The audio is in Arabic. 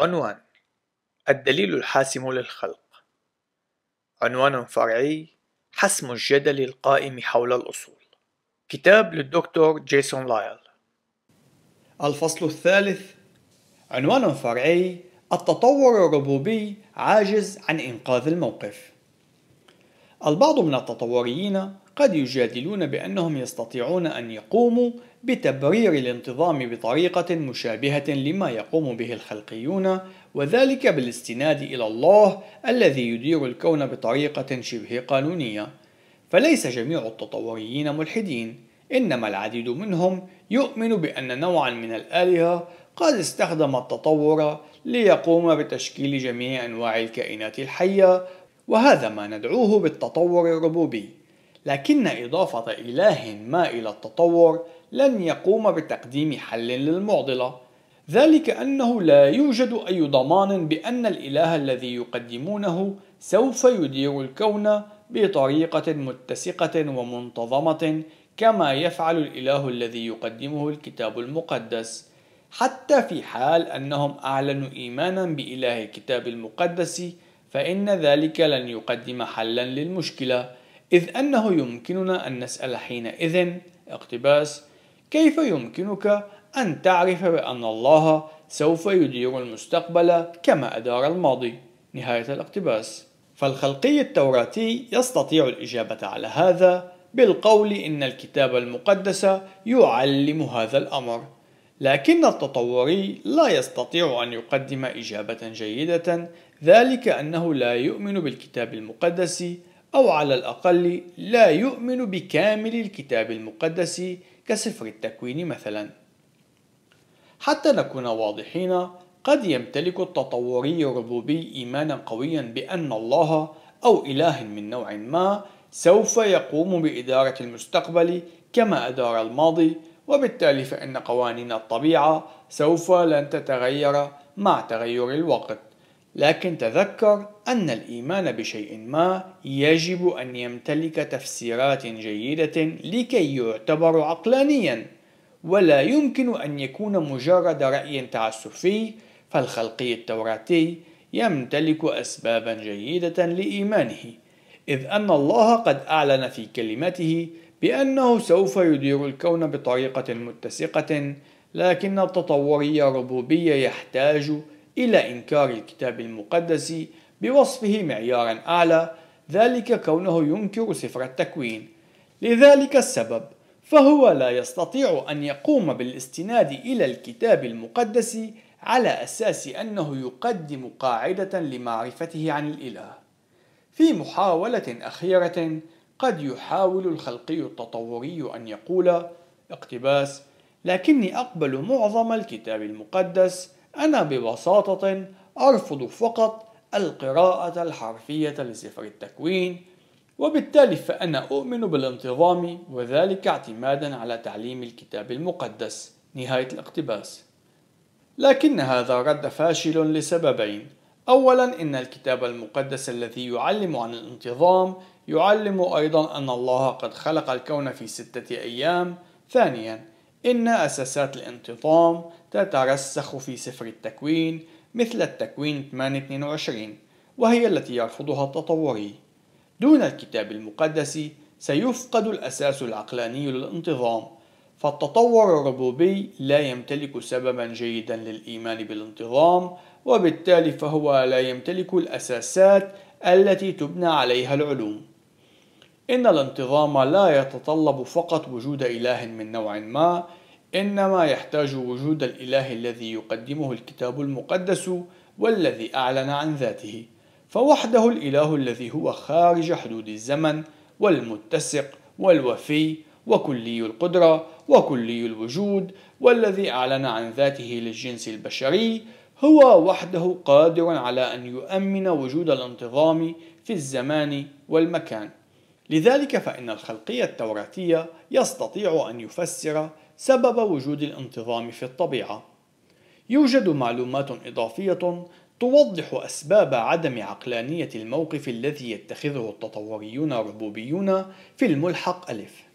عنوان الدليل الحاسم للخلق. عنوان فرعي حسم الجدل القائم حول الأصول. كتاب للدكتور جيسون لايل. الفصل الثالث عنوان فرعي التطور الربوبي عاجز عن إنقاذ الموقف. البعض من التطوريين قد يجادلون بأنهم يستطيعون أن يقوموا بتبرير الانتظام بطريقة مشابهة لما يقوم به الخلقيون وذلك بالاستناد إلى الله الذي يدير الكون بطريقة شبه قانونية. فليس جميع التطوريين ملحدين إنما العديد منهم يؤمن بأن نوعا من الآلهة قد استخدم التطور ليقوم بتشكيل جميع أنواع الكائنات الحية وهذا ما ندعوه بالتطور الربوبي. لكن إضافة إله ما إلى التطور لن يقوم بتقديم حل للمعضلة. ذلك أنه لا يوجد أي ضمان بأن الإله الذي يقدمونه سوف يدير الكون بطريقة متسقة ومنتظمة كما يفعل الإله الذي يقدمه الكتاب المقدس. حتى في حال أنهم أعلنوا إيمانا بإله الكتاب المقدس فإن ذلك لن يقدم حلا للمشكلة. إذ أنه يمكننا أن نسأل حينئذ اقتباس كيف يمكنك أن تعرف بأن الله سوف يدير المستقبل كما أدار الماضي؟ نهاية الاقتباس. فالخلقي التوراتي يستطيع الإجابة على هذا بالقول إن الكتاب المقدس يعلم هذا الأمر لكن التطوري لا يستطيع أن يقدم إجابة جيدة ذلك أنه لا يؤمن بالكتاب المقدس أو على الأقل لا يؤمن بكامل الكتاب المقدس كسفر التكوين مثلا. حتى نكون واضحين قد يمتلك التطوري الربوبي إيمانا قويا بأن الله أو إله من نوع ما سوف يقوم بإدارة المستقبل كما أدار الماضي وبالتالي فإن قوانين الطبيعة سوف لن تتغير مع تغير الوقت. لكن تذكر أن الإيمان بشيء ما يجب أن يمتلك تفسيرات جيدة لكي يعتبر عقلانيا ولا يمكن أن يكون مجرد رأي تعسفي فالخلقي التوراتي يمتلك أسبابا جيدة لإيمانه إذ أن الله قد أعلن في كلمته بأنه سوف يدير الكون بطريقة متسقة لكن التطوري الربوبي يحتاج إلى إنكار الكتاب المقدس بوصفه معيارا أعلى ذلك كونه ينكر سفر التكوين. لذلك السبب فهو لا يستطيع أن يقوم بالاستناد إلى الكتاب المقدس على أساس أنه يقدم قاعدة لمعرفته عن الإله. في محاولة أخيرة قد يحاول الخلقي التطوري أن يقول اقتباس لكني أقبل معظم الكتاب المقدس أنا ببساطة أرفض فقط القراءة الحرفية لسفر التكوين وبالتالي فأنا أؤمن بالانتظام وذلك اعتمادا على تعليم الكتاب المقدس نهاية الاقتباس. لكن هذا رد فاشل لسببين. أولا إن الكتاب المقدس الذي يعلم عن الانتظام يعلم أيضا أن الله قد خلق الكون في ستة أيام. ثانيا إن أساسات الانتظام تترسخ في سفر التكوين مثل التكوين 822 وهي التي يرفضها التطوري. دون الكتاب المقدس سيفقد الأساس العقلاني للانتظام فالتطور الربوبي لا يمتلك سببا جيدا للإيمان بالانتظام وبالتالي فهو لا يمتلك الأساسات التي تبنى عليها العلوم. إن الانتظام لا يتطلب فقط وجود إله من نوع ما إنما يحتاج وجود الإله الذي يقدمه الكتاب المقدس والذي أعلن عن ذاته فوحده الإله الذي هو خارج حدود الزمن والمتسق والوفي وكلي القدرة وكلي الوجود والذي أعلن عن ذاته للجنس البشري هو وحده قادر على أن يؤمن وجود الانتظام في الزمان والمكان. لذلك فإن الخلقية التوراتية يستطيع أن يفسر سبب وجود الانتظام في الطبيعة. يوجد معلومات إضافية توضح أسباب عدم عقلانية الموقف الذي يتخذه التطوريون الربوبيون في الملحق ألف.